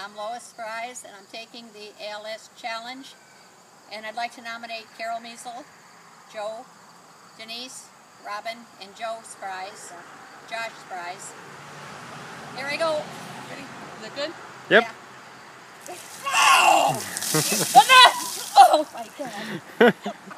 I'm Lois Fries, and I'm taking the ALS Challenge. And I'd like to nominate Carol Measle, Joe, Denise, Robin, and Joe Fries, Josh Fries. Here I go. Ready? Is it good? Yep. Yeah. Oh! oh my god.